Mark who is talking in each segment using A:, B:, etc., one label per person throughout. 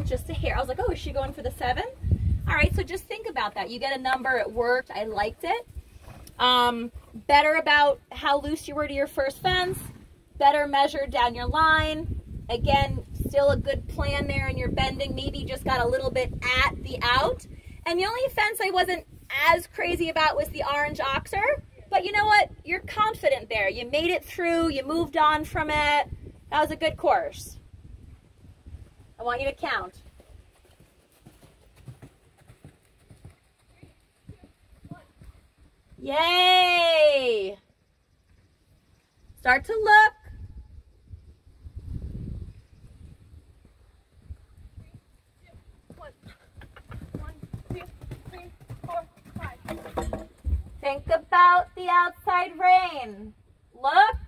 A: little, just a hair. I was like, oh, is she going for the seven? All right, so just think about that. You get a number, it worked, I liked it. Um, better about how loose you were to your first fence, better measured down your line. Again, still a good plan there and you're bending, maybe just got a little bit at the out. And the only fence I wasn't as crazy about was the orange oxer. But you know what? You're confident there. You made it through. You moved on from it. That was a good course. I want you to count. Yay! Start to look. Think about the outside rein. Look.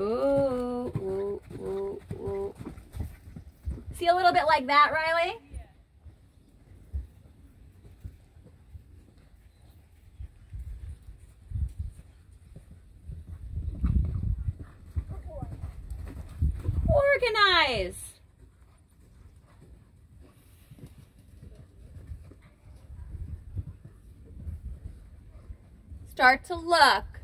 A: Ooh, ooh, ooh, ooh. See a little bit like that, Riley? Organize. Start to look.